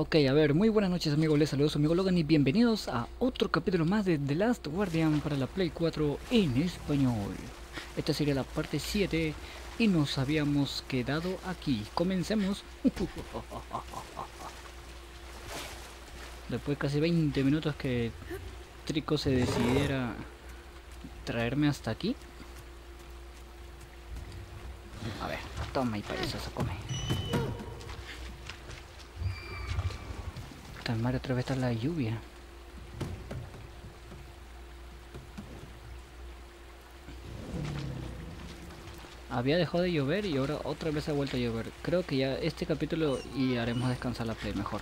Ok, a ver, muy buenas noches amigos, les saludo su amigo Logan y bienvenidos a otro capítulo más de The Last Guardian para la Play 4 en español. Esta sería la parte 7 y nos habíamos quedado aquí. Comencemos. Después de casi 20 minutos que Trico se decidiera traerme hasta aquí. A ver, toma y perezoso, come. Mal otra vez está la lluvia. Había dejado de llover y ahora otra vez ha vuelto a llover. Creo que ya este capítulo y haremos descansar la play mejor.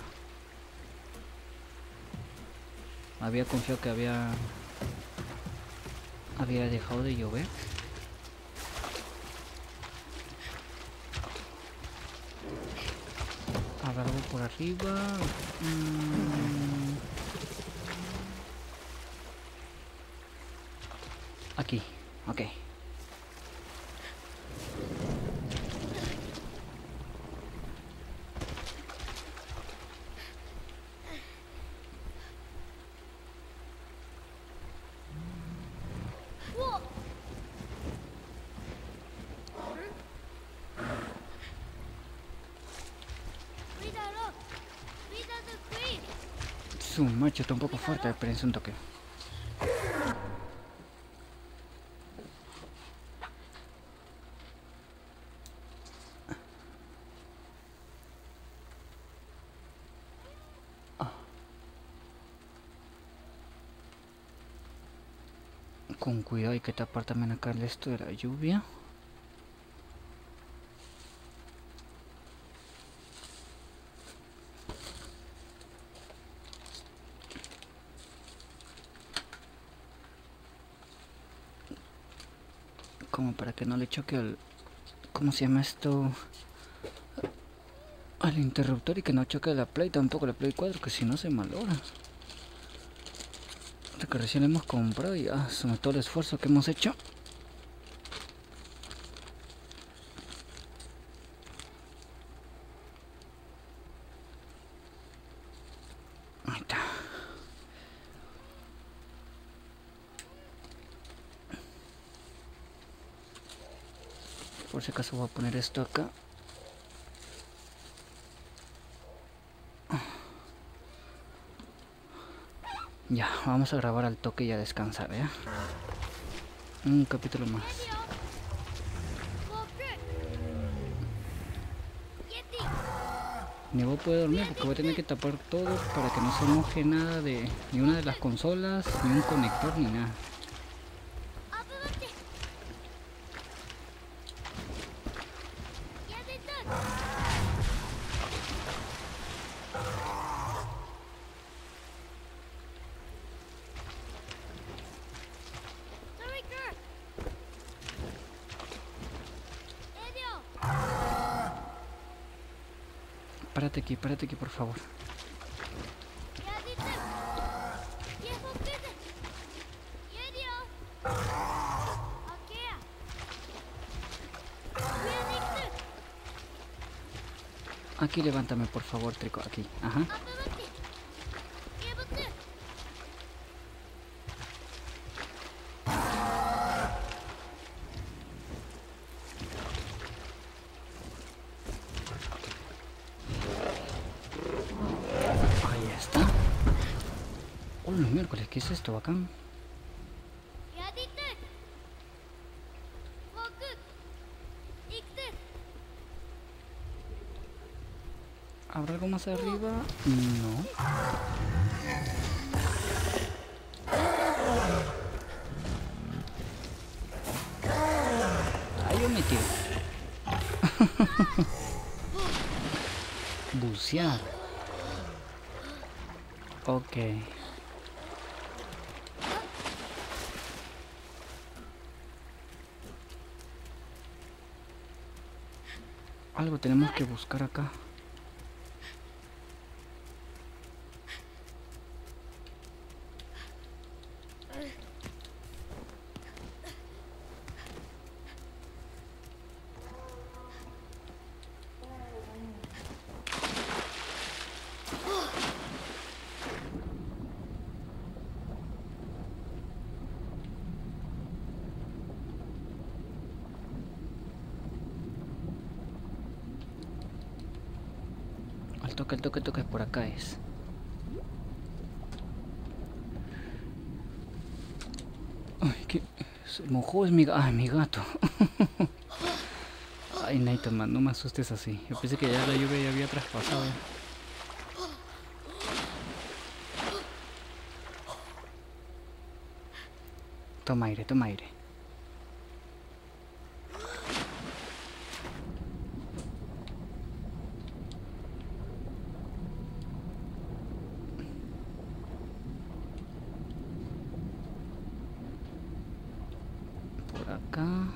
Había confiado que había había dejado de llover. Algo por arriba. Mm. Aquí, ok. Macho está un poco fuerte, espérense un toque. Con cuidado hay que tapar también acá el esto de la lluvia. Como para que no le choque al ¿cómo se llama esto? al interruptor y que no choque la play tampoco la play 4 que si no se malora hasta que recién hemos comprado y ah, sobre todo el esfuerzo que hemos hecho si acaso voy a poner esto acá. Ya vamos a grabar al toque y a descansar ¿eh? un capítulo más. Ni voy a poder dormir porque voy a tener que tapar todo para que no se moje nada de ni una de las consolas ni un conector ni nada aquí, párate aquí, por favor. Aquí levántame, por favor, Trico. Aquí, ajá. Ahí está. Hola, miércoles, ¿qué es esto, bacán? ¿Habrá algo más arriba? No. Ahí yo metí. Bucear. Ok. Algo tenemos que buscar acá. Al toque, al toque, al toque, por acá es. Ay, que se mojó, es mi, ay, mi gato. Ay, Nightman, no me asustes así. Yo pensé que ya la lluvia ya había traspasado. Toma aire, toma aire. Por acá.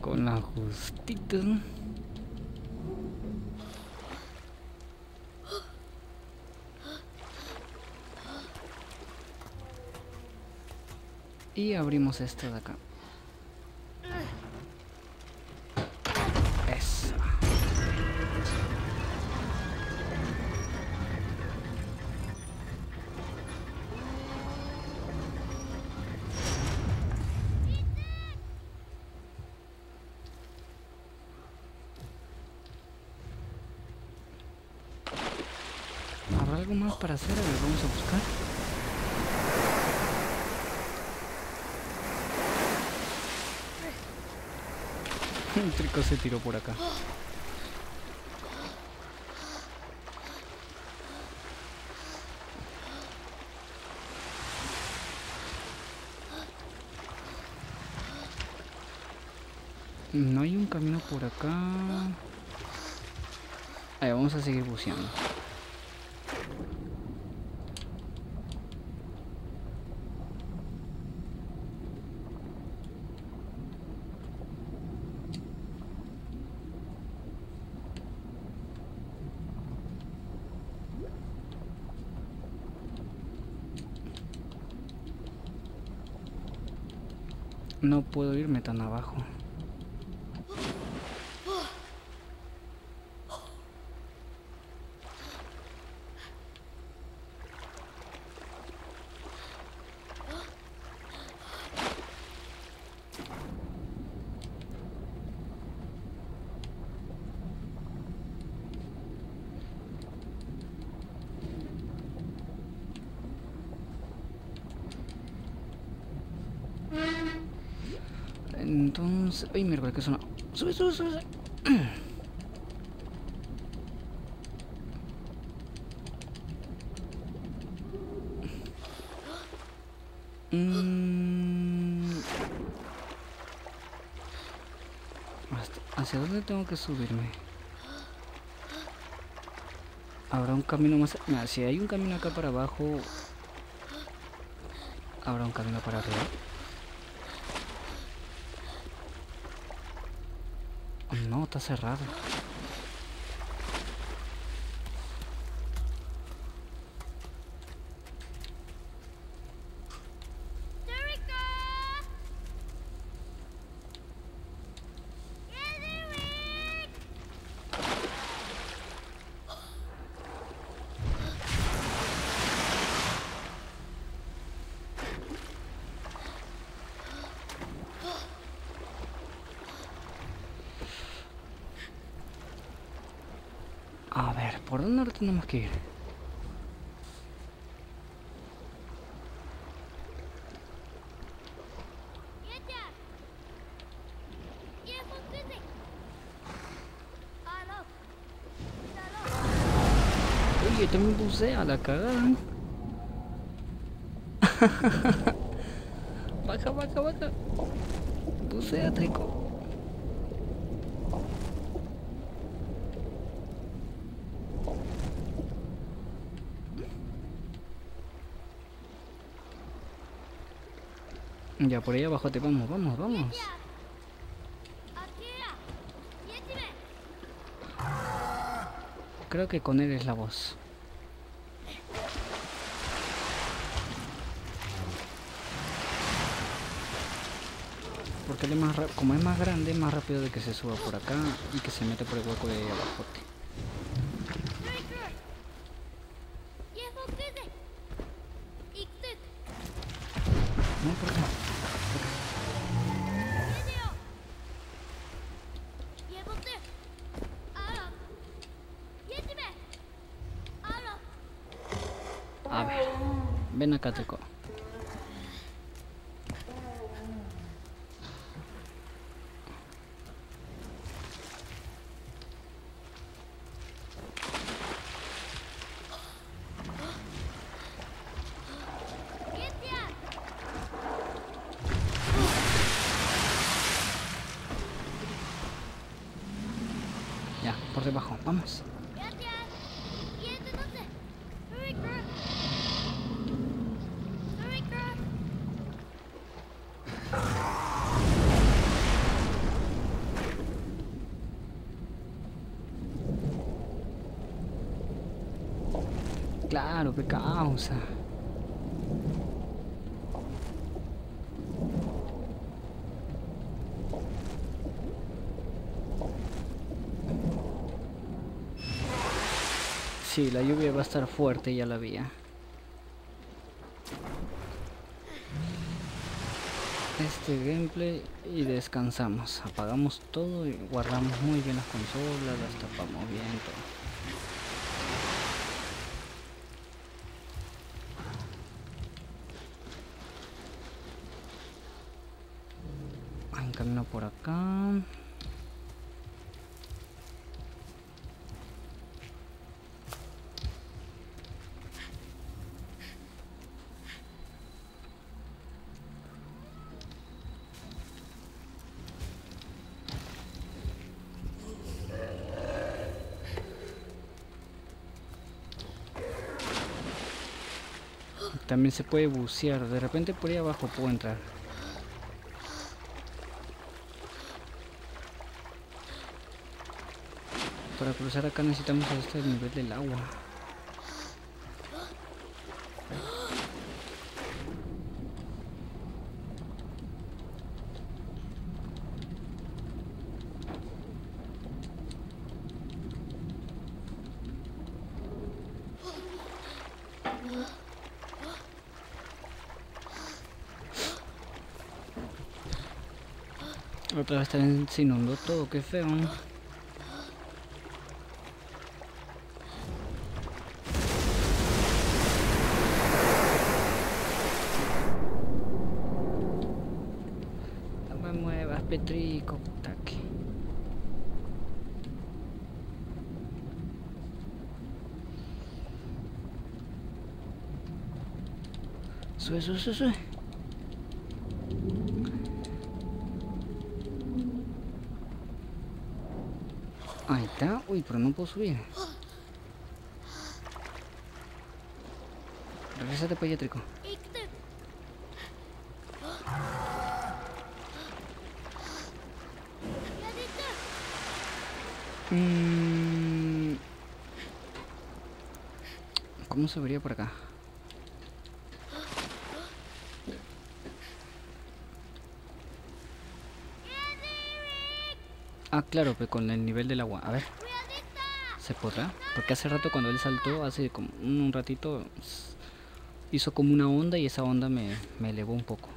Con la justita. Y abrimos esto de acá. Se tiró por acá. No hay un camino por acá. Ahí vamos a seguir buceando. No puedo irme tan abajo. Entonces... ¡Ay, mierda! ¿Qué suena? ¡Sube, sube, sube! sube. Mm. ¿Hacia dónde tengo que subirme? Habrá un camino más... Mira, si hay un camino acá para abajo... Habrá un camino para arriba. No, está cerrado. Tenemos que ir? Oye, también bucea la cagada. baja, baja, baja. Bucea, trico. Ya, por ahí abajo te vamos, vamos, vamos. Creo que con él es la voz. Porque es más como es más grande, más rápido de que se suba por acá y que se mete por el hueco de ahí abajo. A ver. Causa. Sí, la lluvia va a estar fuerte, ya la vi. Este gameplay y descansamos. Apagamos todo y guardamos muy bien las consolas, las tapamos bien todo. Hay un camino por acá. También se puede bucear. De repente por ahí abajo puedo entrar. Para cruzar acá necesitamos este nivel del agua. Otra vez se inundó todo, qué feo. ¿no? No me muevas, Petrico, puta que. Sube, sube, sube, sube. Ahí pero no puedo subir. Regresate para allá, Trico. Mm. ¿Cómo se vería por acá? Ah, claro, pues con el nivel del agua. A ver. ¿Se podrá? Porque hace rato cuando él saltó, hace como un ratito, hizo como una onda y esa onda me, me elevó un poco.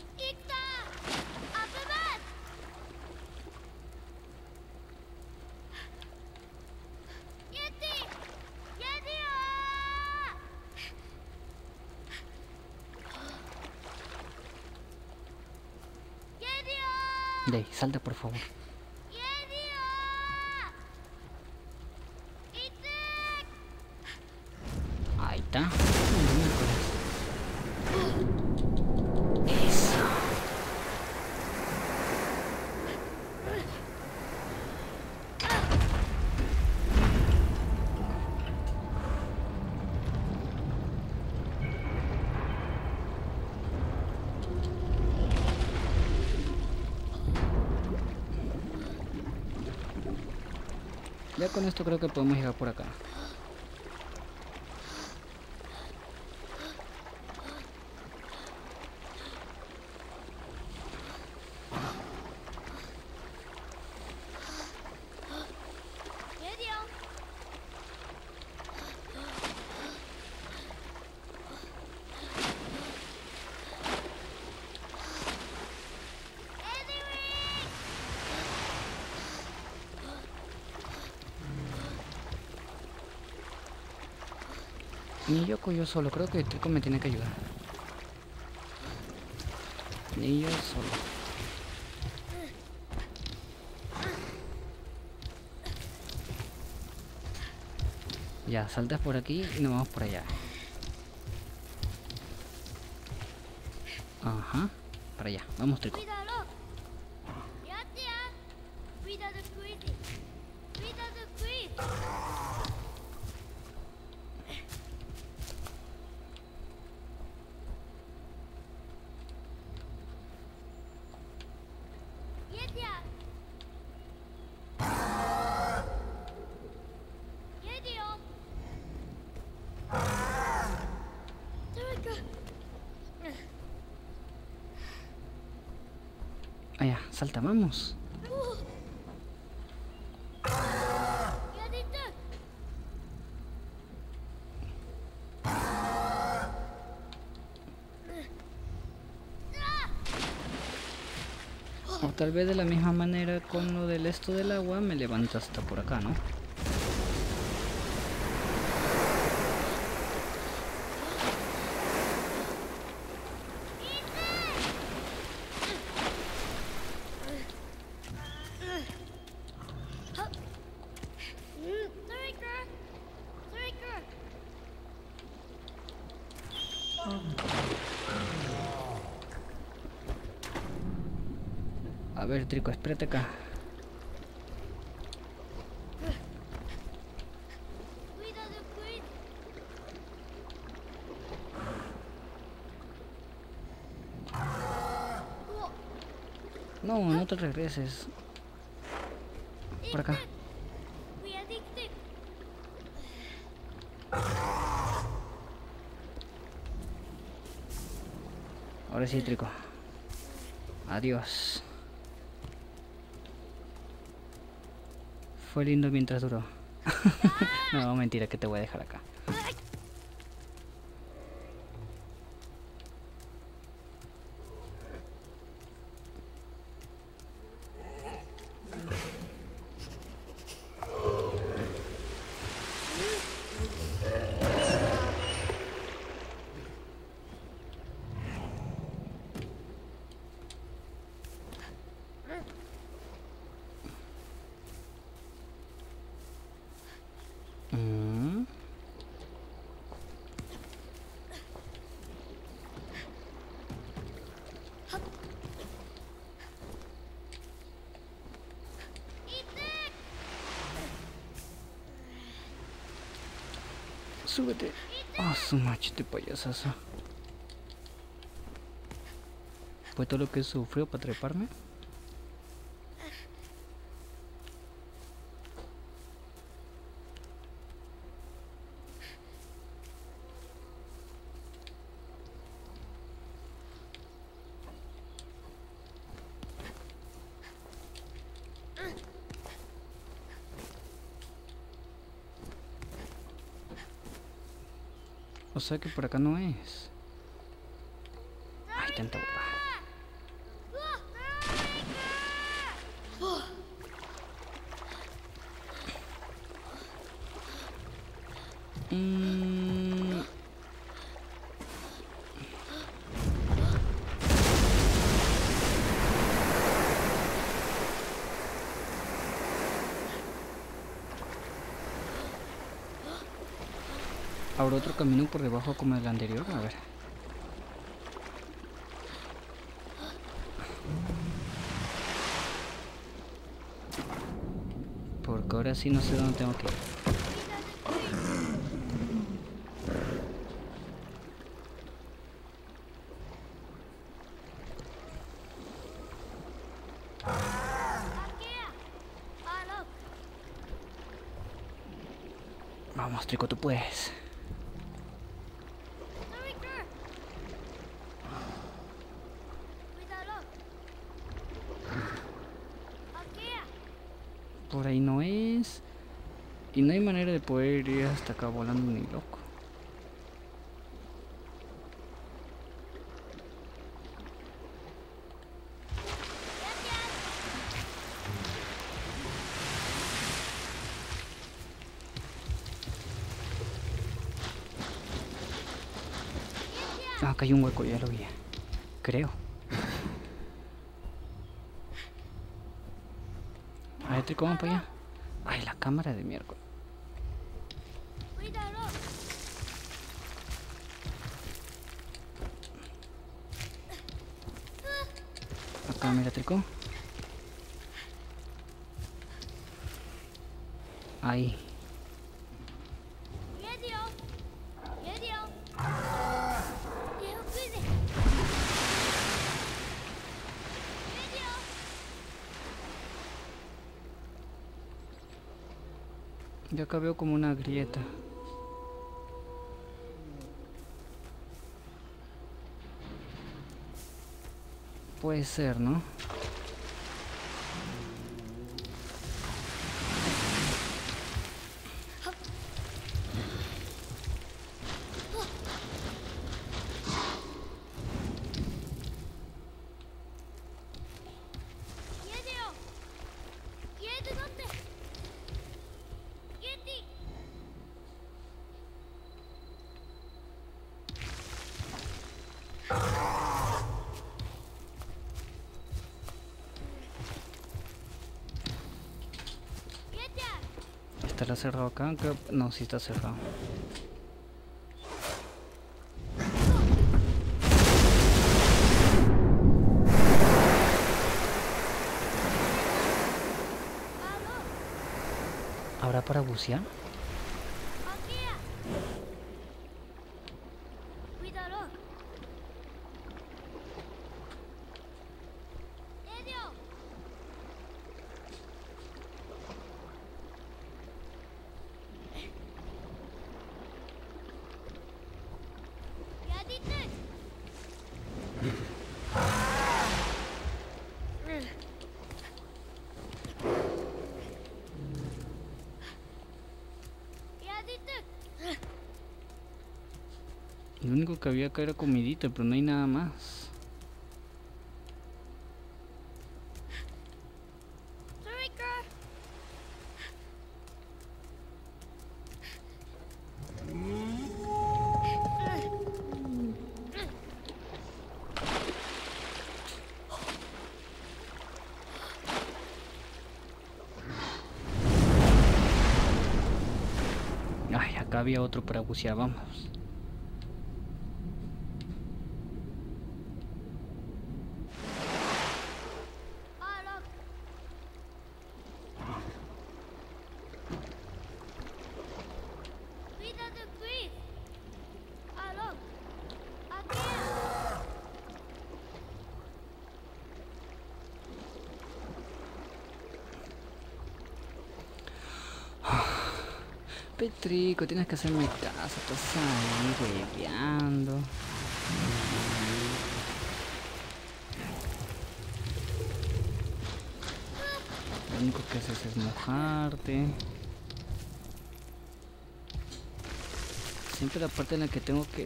De ahí, salta por favor. Ahí está. Eso. Ya con esto creo que podemos llegar por acá. yo solo. Creo que Trico me tiene que ayudar. Ni yo solo. Ya, saltas por aquí y nos vamos por allá. Ajá, para allá. Vamos, Trico. Tal vez de la misma manera con lo del esto del agua me levanto hasta por acá, ¿no? Ver, Trico, espérate acá. No, no te regreses. Por acá. Ahora sí, Trico. Adiós. Fue lindo mientras duró. no, mentira, que te voy a dejar acá. Mm, súbete. Ah, su machete payasazo. ¿Fue todo lo que sufrió para treparme? O sea que por acá no es. Ay, tanta boca. Mm, ¿Habrá otro camino por debajo como el anterior? A ver. Porque ahora sí no sé dónde tengo que ir. está acá volando ni loco. Ah, acá hay un hueco, ya lo vi. Creo. A ver, ¿cómo para allá? Ay, la cámara de miércoles. Ahí. Yo acá veo como una grieta. Puede ser, ¿no? Cerrado acá? No, sí está cerrado. ¿Habrá para bucear? Había acá era comidita, pero no hay nada más. Ay, acá había otro para bucear, vamos. Petrico, tienes que hacerme caso, estás ahí hueveando. Lo único que haces es mojarte. Siempre la parte en la que tengo que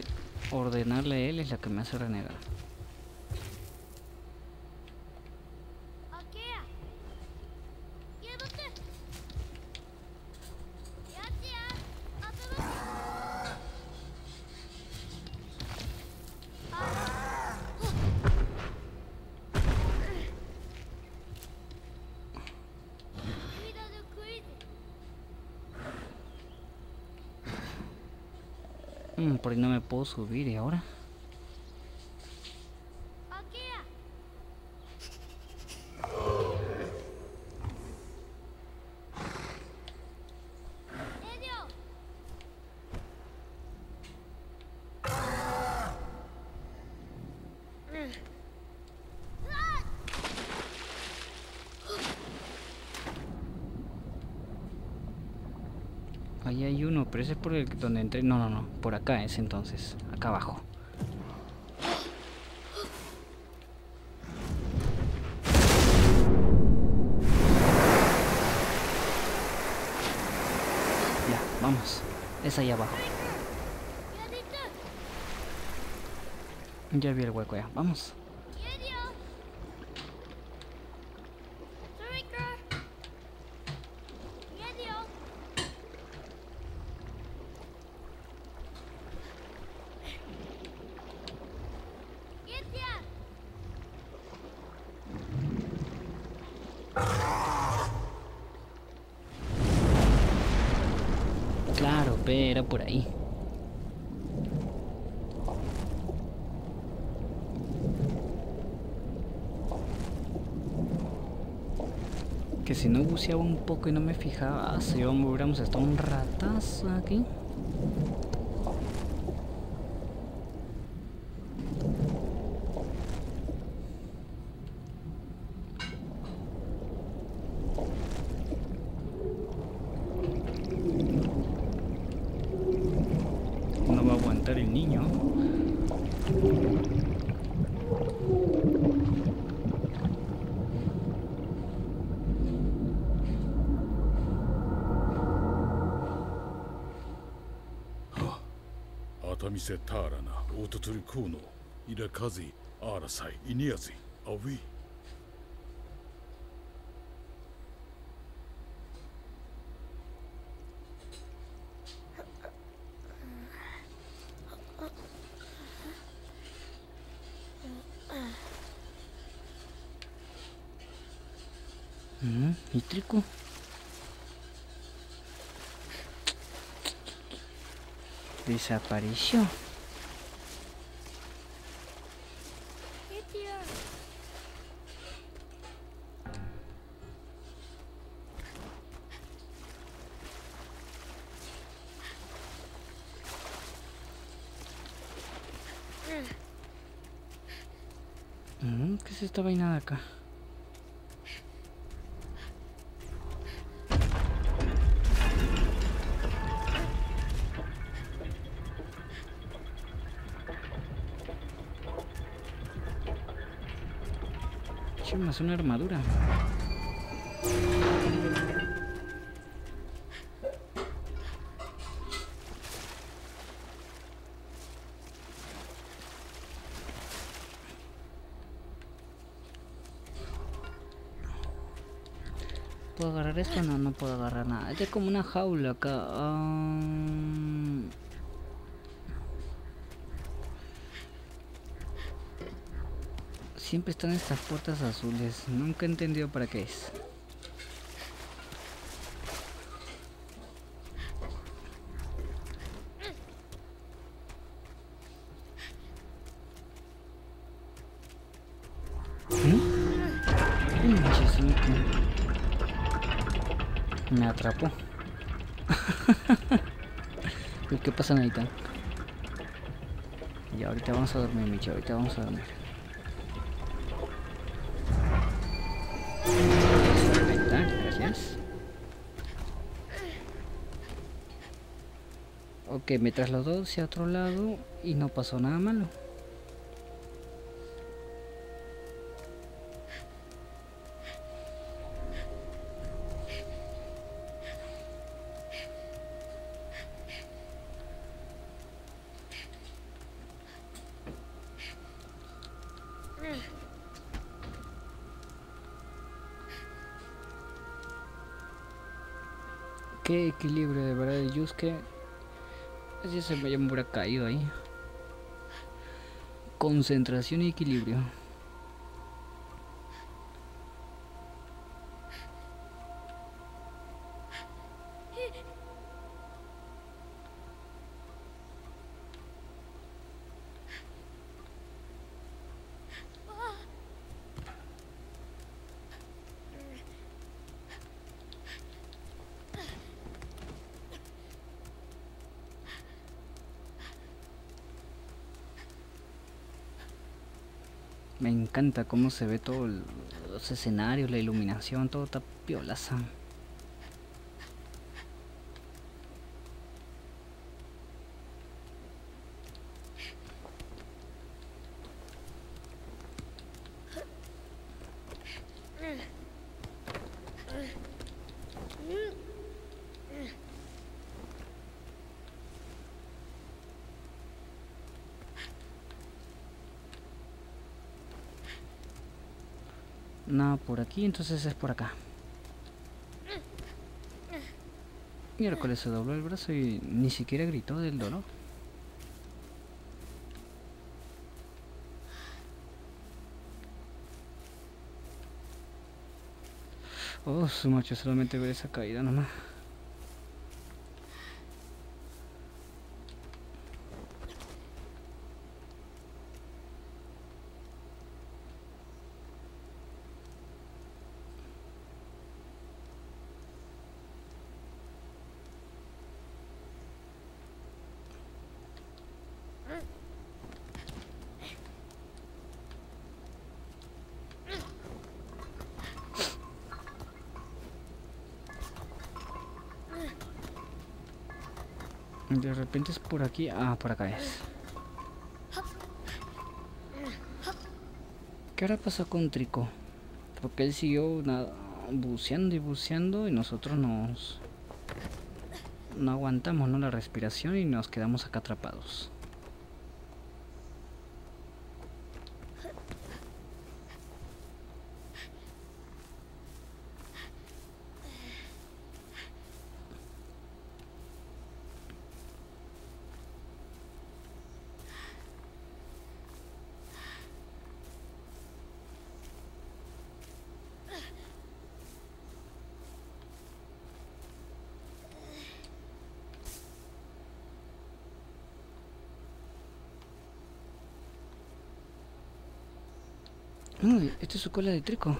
ordenarle a él es la que me hace renegar. Aquí! Llévate! ¡Ya, tía! ¡Atrás! Cuídate, Chris! Mm, por ahí no me puedo subir y ahora. Aquí! ¡Edio! Ahí hay uno, pero ese es por el donde entré. No, no, no. Por acá es entonces. Acá abajo. Ya, vamos. Es ahí abajo. Ya vi el hueco ya. Vamos. ¡Edio! Striker! ¡Edio! ¡Yetia! Claro, pe, era por ahí. Que si no buceaba un poco y no me fijaba, si hubiéramos estado un ratazo aquí. No va a aguantar el niño. Atamise Tarana, Ototuri Kuno, Irakazi, Arasai, Iniazi, Awi. Mm, ¿Y Trico? Desapareció. Gideon. Mm, ¿Qué es esta vaina de acá? Che, más una armadura. Agarrar esto? No, no puedo agarrar nada. Es como una jaula acá. Ah, Siempre están estas puertas azules. Nunca he entendido para qué es. ¿Y pasa, Nathan? Ya, ahorita vamos a dormir, Michi. Ahorita vamos a dormir. Gracias. Ok, me trasladó hacia otro lado y no pasó nada malo. Se me hubiera caído ahí. Concentración y equilibrio. Me encanta cómo se ve todo el- los escenarios, la iluminación, todo está piolaza. Nada por aquí, entonces es por acá. Miércoles se dobló el brazo y ni siquiera gritó del dolor. Oh, su macho solamente ve esa caída nomás. De repente es por aquí. Ah, por acá es. ¿Qué ahora pasó con Trico? Porque él siguió buceando y buceando y nosotros nos... No aguantamos ¿no? la respiración y nos quedamos acá atrapados. Uy, esta es su cola de trico.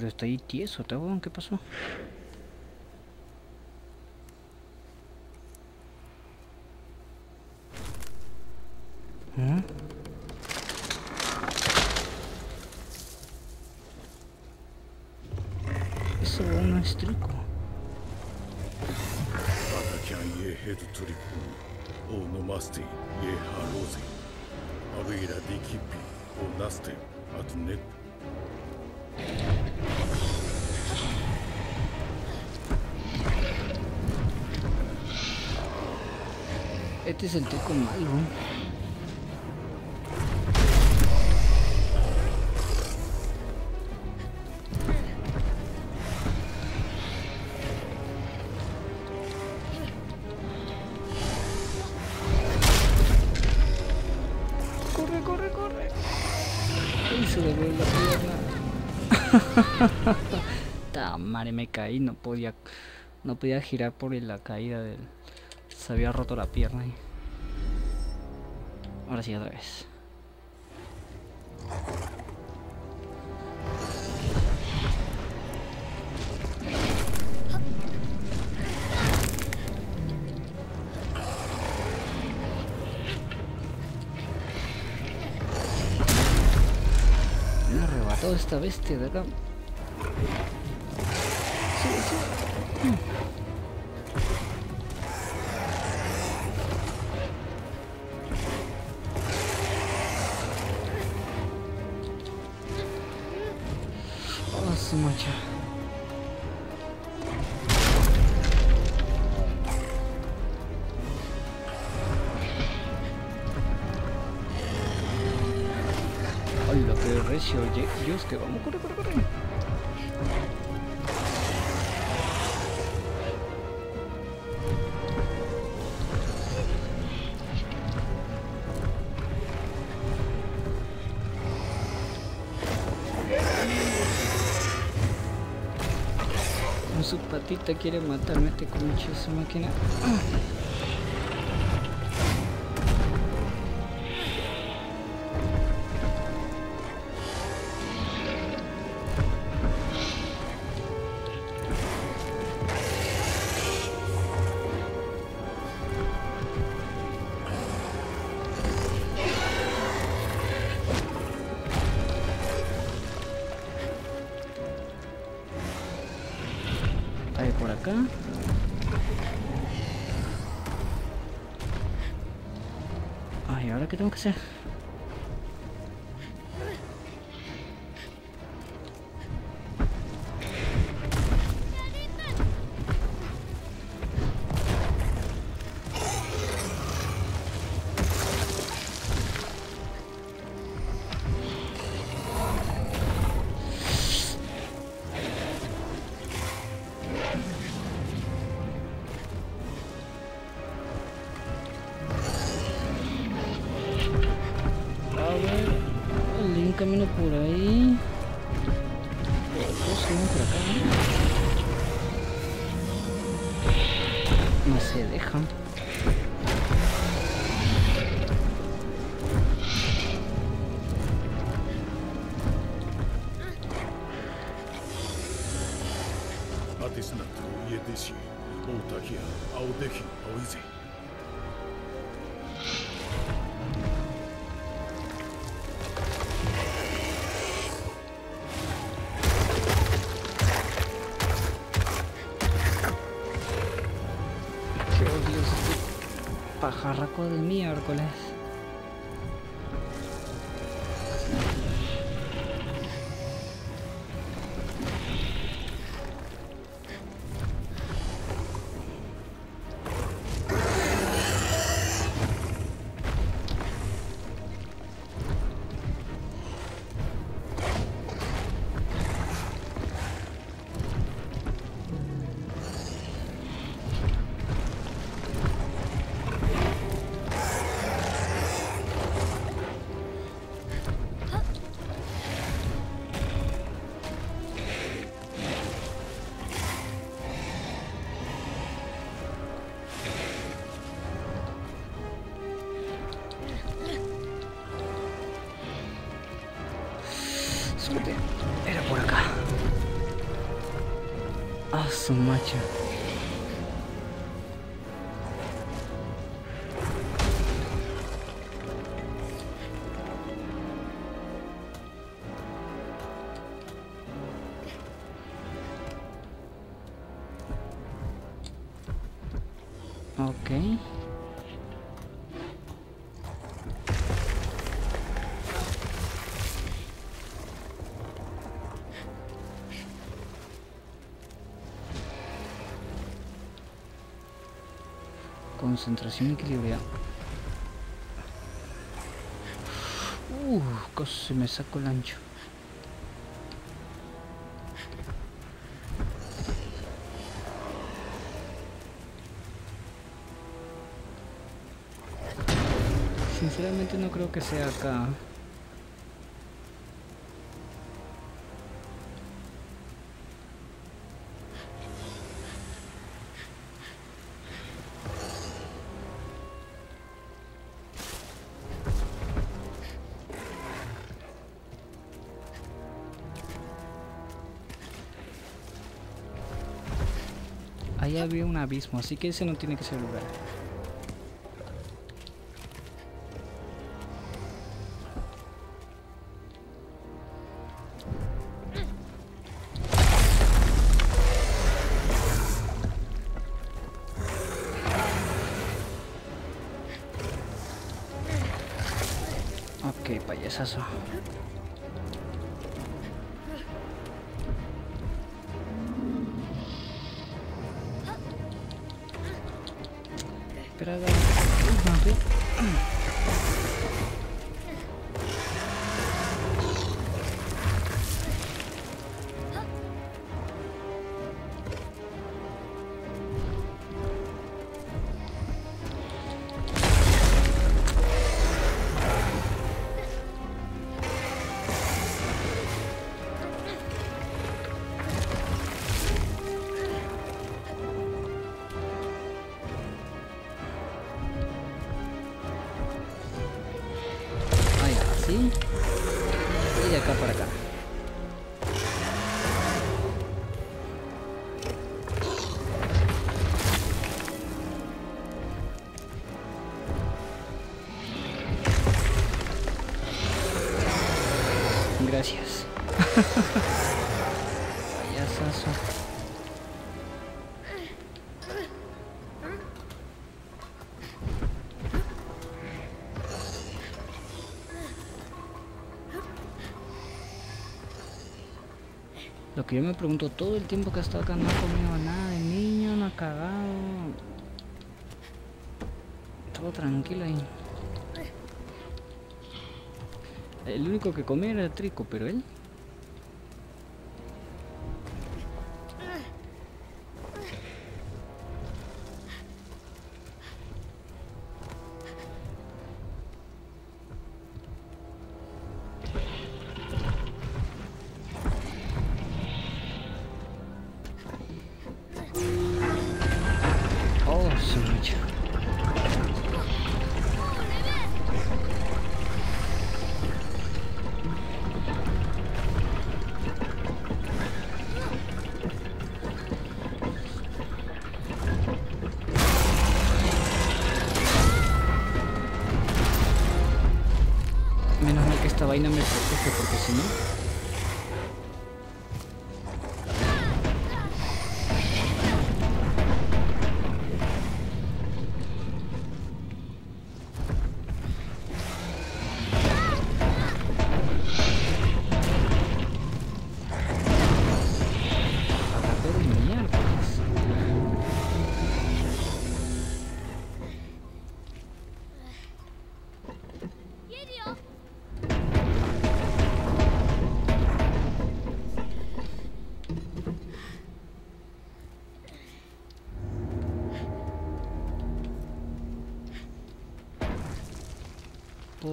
Pero está ahí tieso. ¿Qué pasó? Madre, me caí, no podía, no podía girar por la caída del. Se había roto la pierna ahí. Ahora sí, otra vez. Me ha arrebatado esta bestia de acá. Con su patita quiere matarme este concho esa máquina. Por acá. Ay, ¿ahora qué tengo que hacer? Miércoles. Era por acá. Ah, su macha. Concentración equilibrada. Uh, casi me saco el ancho. Sinceramente no creo que sea acá. Un abismo, así que ese no tiene que ser lugar. Ok, payasazo. Que yo me pregunto, todo el tiempo que ha estado acá no ha comido nada de niño, no ha cagado. Todo tranquilo ahí. El único que comía era el trico, pero él.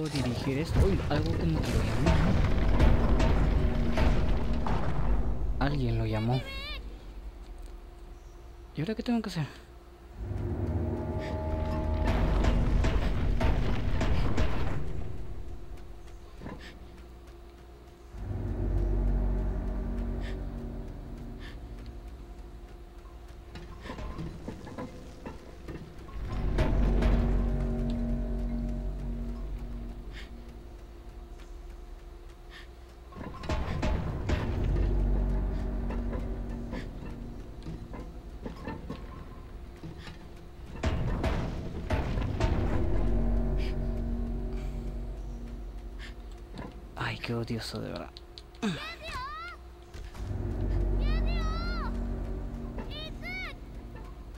Dirigir esto. Uy, algo como que lo llamó. Alguien lo llamó. ¿Y ahora qué tengo que hacer? Odioso, de verdad.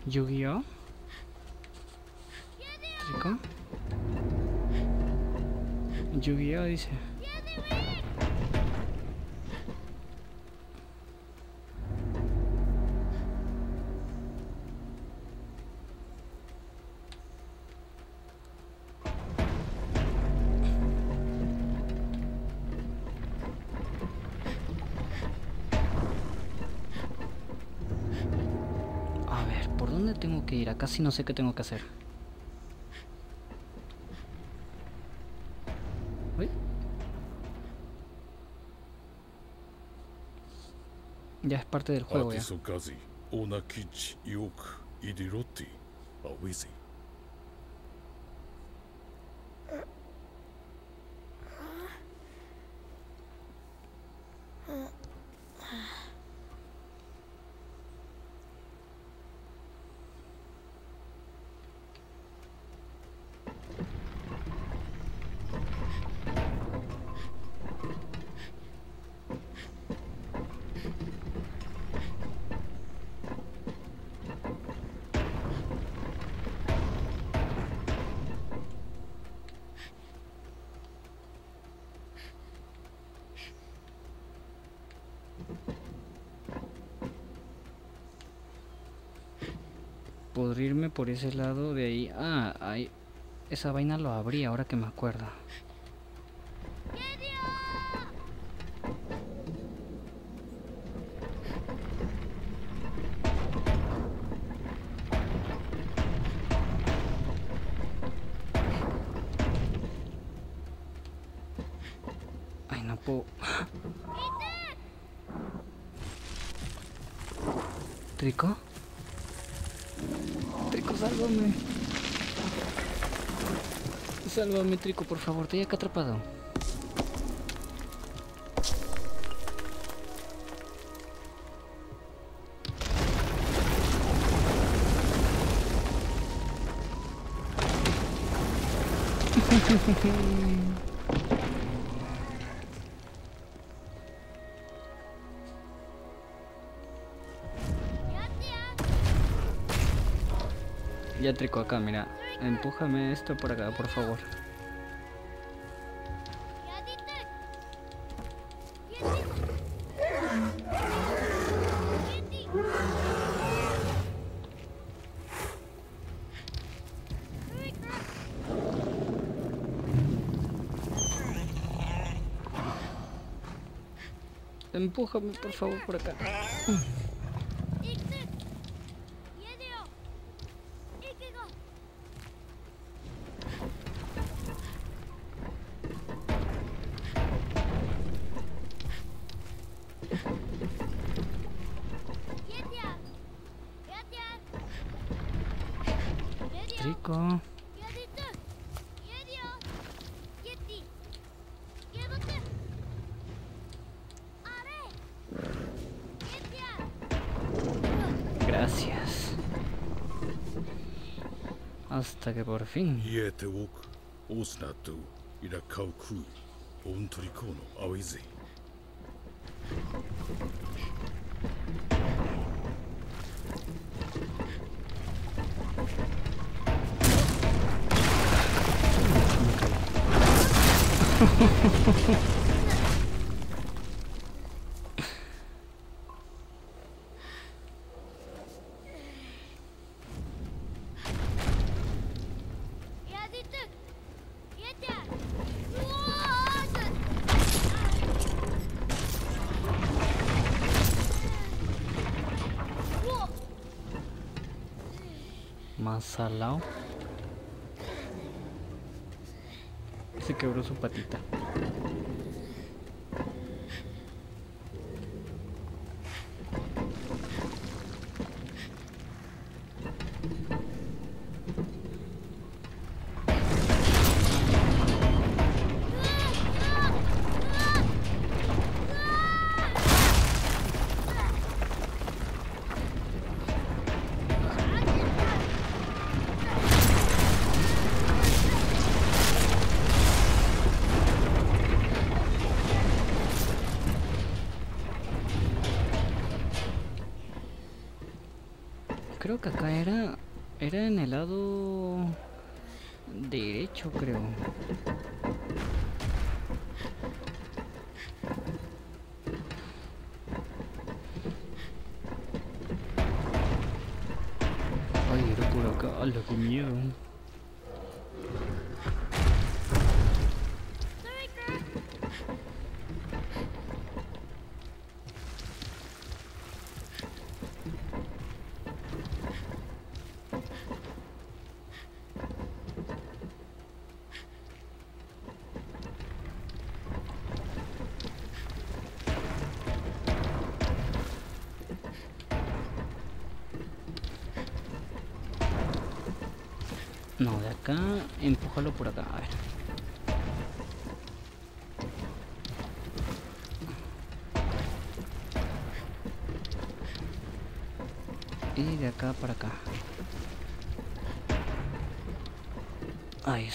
Yu-Gi-Oh! Yu-Gi-Oh! dice. casi no sé qué tengo que hacer. Ya es parte del juego. Por ese lado de ahí. Ah, ahí. Esa vaina lo abrí ahora que me acuerdo. Sálvame, Trico, por favor. Estoy acá atrapado. Ya, Trico, acá, mira. Empújame esto por acá, por favor. Empújame, por favor, por acá. Que por fin. Más. Se quebró su patita. Creo que acá era. Era en el lado. Derecho, creo.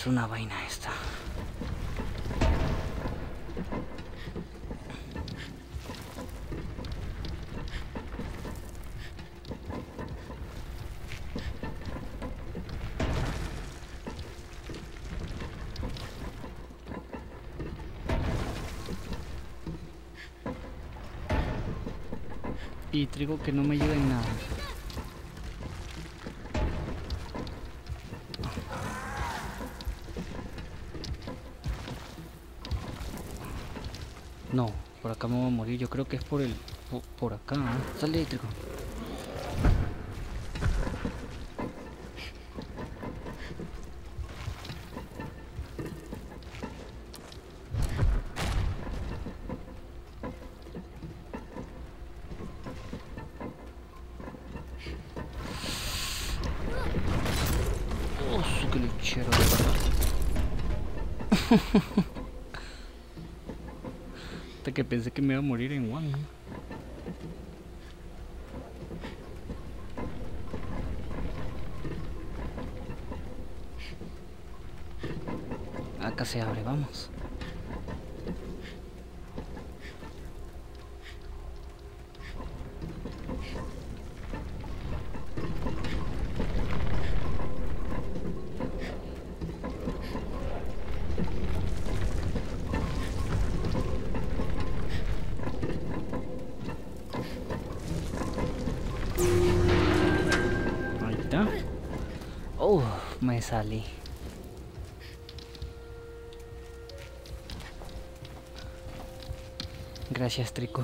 Una vaina esta. Y trigo que no me ayuda en nada. Morir. Yo creo que es por el. Por, por acá. ¿eh? Sale eléctrico. Oh, su que. Que pensé que me iba a morir en one. Acá se abre, vamos. salí. Gracias, Trico.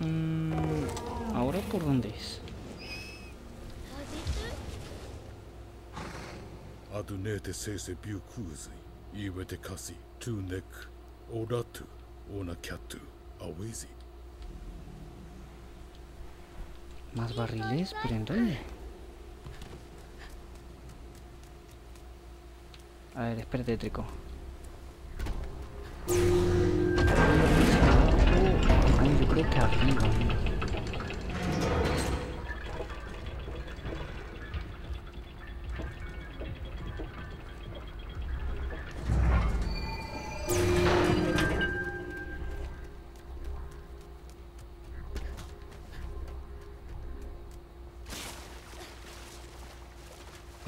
Mm, ¿Ahora por dónde es? Iwetekasi, Tunek, Odatu, Onakatu, Awezi. Más barriles, pero ¿en dónde? A ver, espérate, Trico.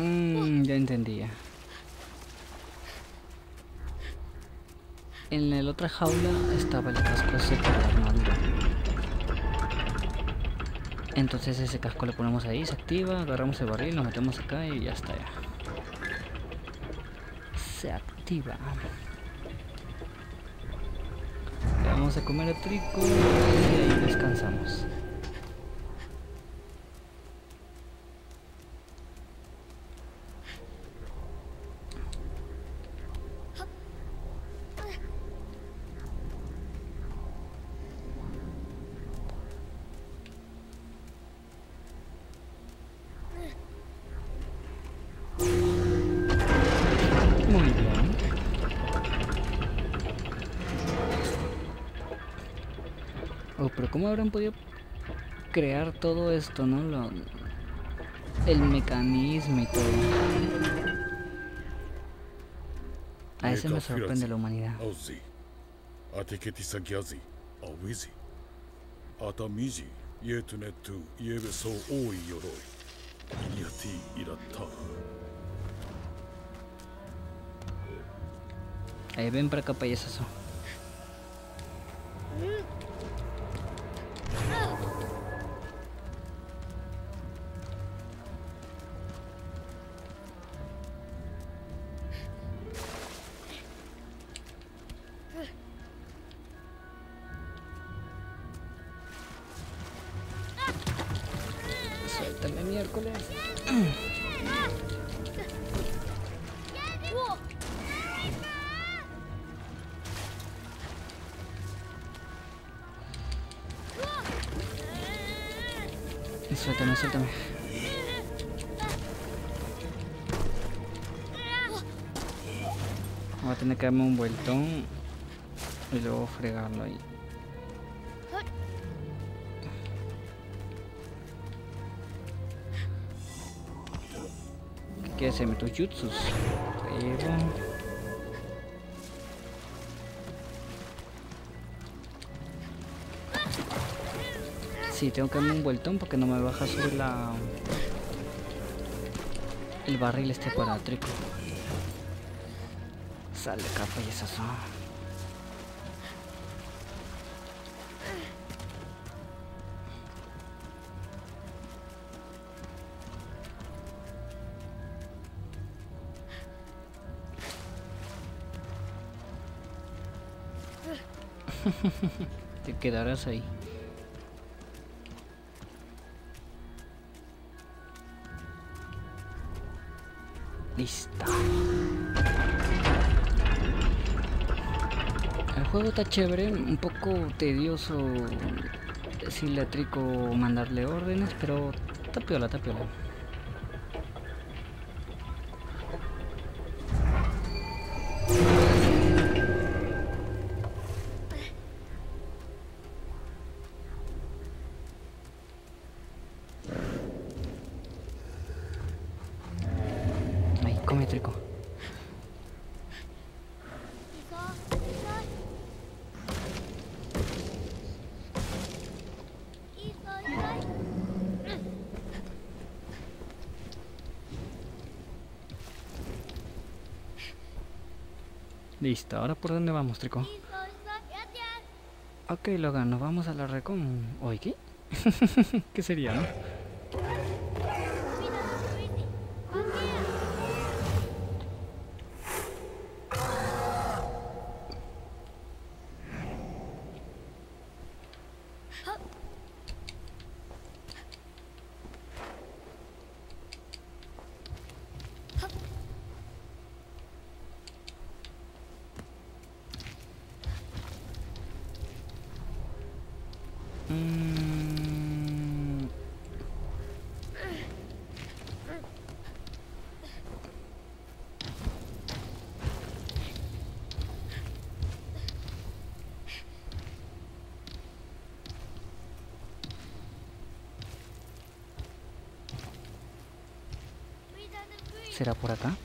Mmm, ya entendía. En la otra jaula estaba el casco ese para la armadura. Entonces ese casco le ponemos ahí, se activa, agarramos el barril, nos metemos acá y ya está ya. Se activa. Vamos a comer a trico y descansamos. todo esto, ¿no? Lo, el mecanismo y todo. A ese me sorprende la humanidad. Ahí ven para acá, payasazo. Voy a tener que darme un vueltón y luego fregarlo ahí. ¿Qué quieres hacerme tus jutsus? Sí, tengo que darme un vueltón porque no me baja subir la... El barril este para trico. Sale capa y son. Te quedarás ahí. Está chévere, un poco tedioso decirle a Trico mandarle órdenes, pero está piola, está piola. Listo, ¿ahora por dónde vamos, Trico? Ok, Logan, nos vamos a la recon... ¿Qué sería, no? ¿Será por acá?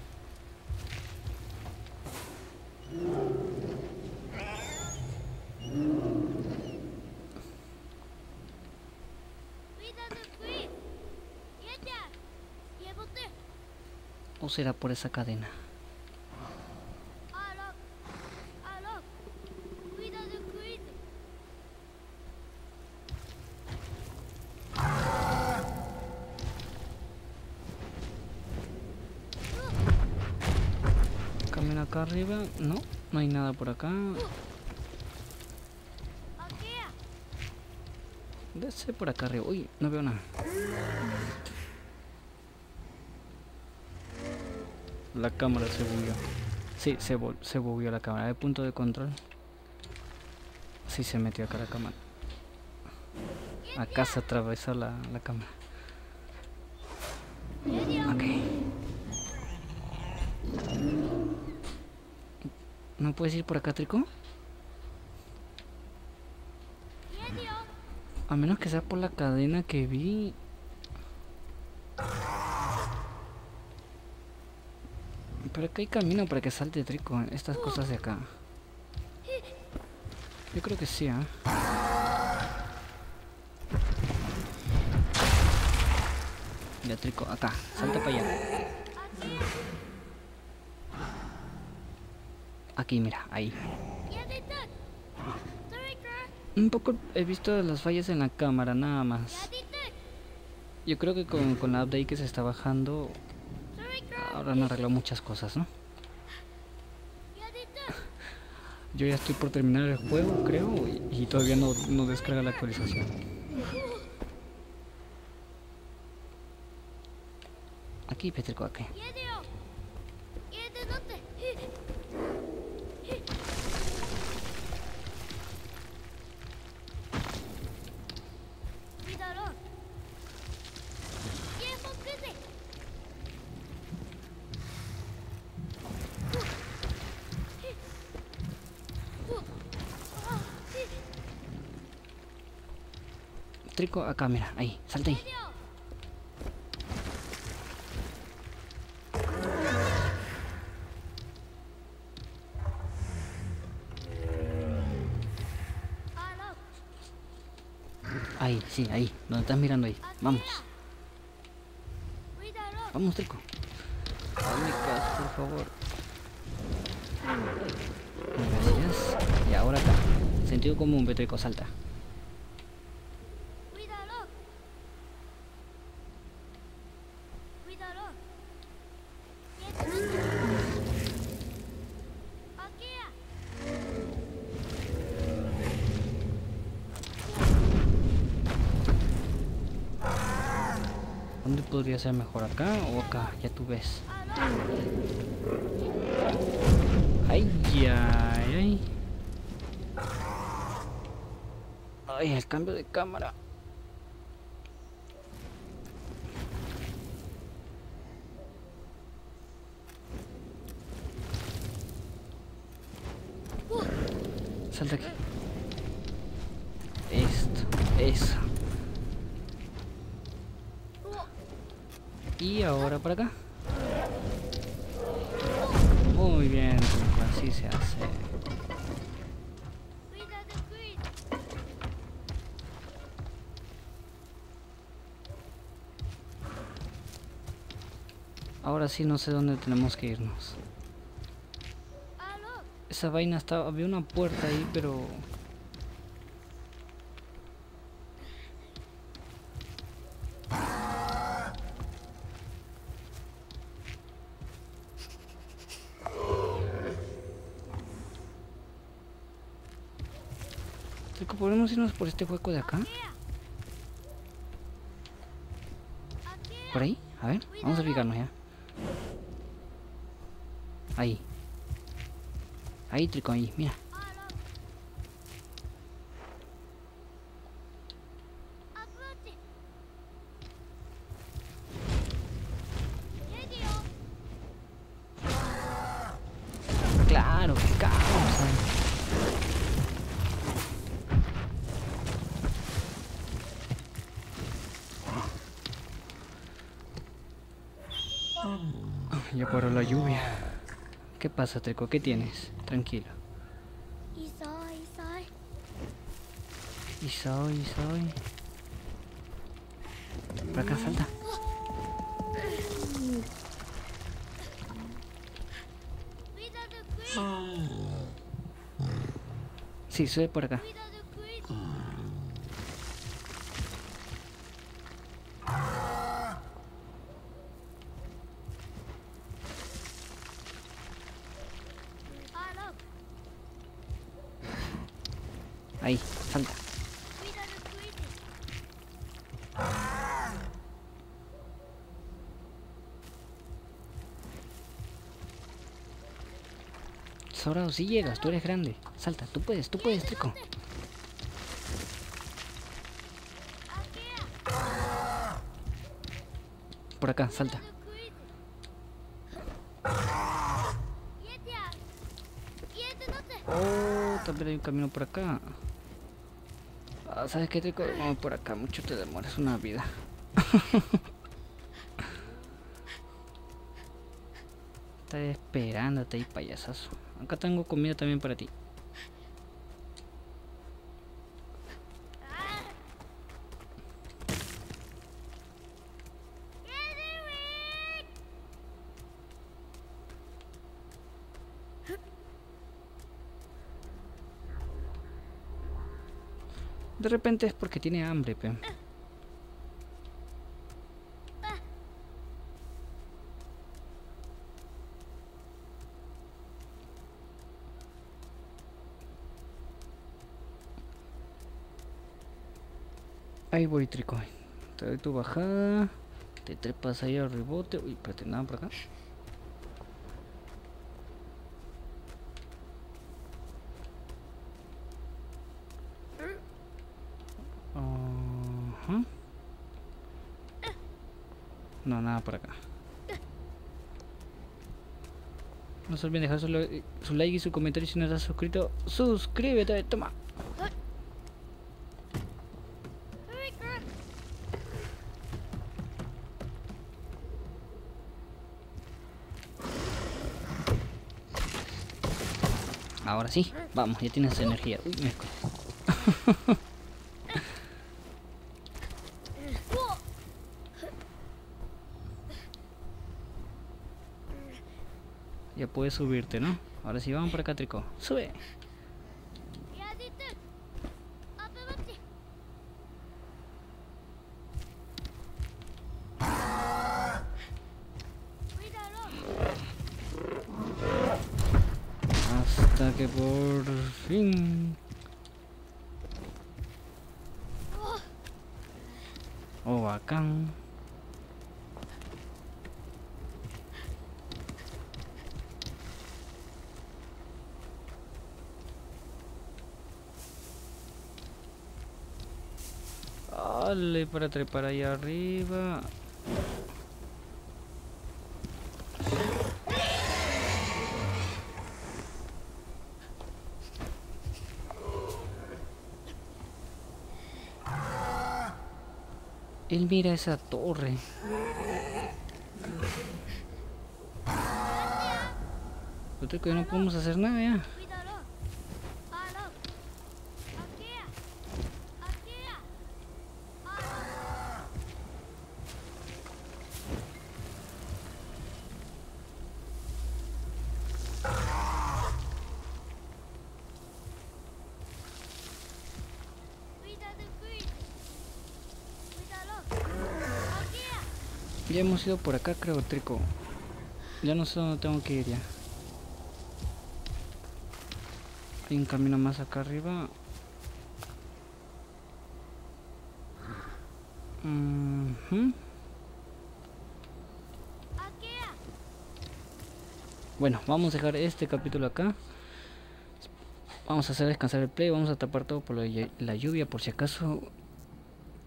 ¿O será por esa cadena? ¡Aló! ¡Aló! ¡Cuidado, Chris! Camina acá arriba. No, no hay nada por acá. Ser por acá arriba. Uy, no veo nada. La cámara se bugueó. Sí, se, se bugueó la cámara. De punto de control. Sí, se metió acá la cámara. Acá se atravesó la, la cámara. Ok. ¿No puedes ir por acá, Trico? A menos que sea por la cadena que vi. Pero acá hay camino para que salte Trico. Estas cosas de acá. Yo creo que sí, ¿ah? Ya Trico, acá. Salta para allá. Aquí, mira, ahí. Un poco he visto las fallas en la cámara, nada más. Yo creo que con, con la update que se está bajando, ¡Turika! habrán arreglado muchas cosas, ¿no? Yo ya estoy por terminar el juego, creo, y, y todavía no, no descarga la actualización. Aquí, Petrico, aquí. Acá, mira, ahí, salta ahí. Ahí, sí, ahí, donde estás mirando ahí. Vamos, vamos, Trico. Por favor. Gracias. Y ahora acá. Sentido común, Petrico, salta. Podría ser mejor, acá o acá? Ya tú ves. Ay, ay, ay. Ay, el cambio de cámara. Salta aquí. Esto, eso. Y ahora para acá. Muy bien, así se hace. Ahora sí no sé dónde tenemos que irnos. Esa vaina estaba, había una puerta ahí, pero Chico, ¿podemos irnos por este hueco de acá? ¿Por ahí? A ver, vamos a fijarnos ya. Ahí. Ahí, Trico, ahí, mira. pasa, Teco? ¿Qué tienes? Tranquilo. Y soy. Y soy, y soy. Por acá salta. Sí, soy por acá. Ahí, cuidado. Sobrado, si llegas, tú eres grande. Salta, tú puedes, tú puedes, Trico. Por acá, salta. Oh, también hay un camino por acá. ¿Sabes qué? Vamos por acá, mucho te demoras una vida. Está esperándote ahí, payasazo. Acá tengo comida también para ti. De repente es porque tiene hambre, pe. Ahí voy, Trico. Te doy tu bajada. Te trepas ahí al rebote. Uy, espérate, nada por acá. Ajá. No, nada por acá. No se olviden dejar su, li- su like y su comentario si no estás suscrito. Suscríbete, toma. Ahora sí, vamos, ya tienes energía. Uy, me Ya puedes subirte, ¿no? Ahora sí, vamos por acá, Trico. Sube. Para trepar ahí arriba. Él mira esa torre. Yo creo que no podemos hacer nada ya. Cuídalo. Aló. Aquí. Aquí. Aló. Cuidado, cuídate. Cuídalo. Aquí. Ya por acá, creo, Trico. Ya no sé dónde tengo que ir ya. Hay un camino más acá arriba. Bueno, vamos a dejar este capítulo acá. Vamos a hacer descansar el play. Vamos a tapar todo por la lluvia por si acaso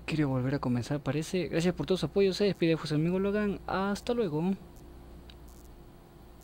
quiere volver a comenzar, parece. Gracias por todo su apoyo. Se despide su amigo Logan. Hasta luego.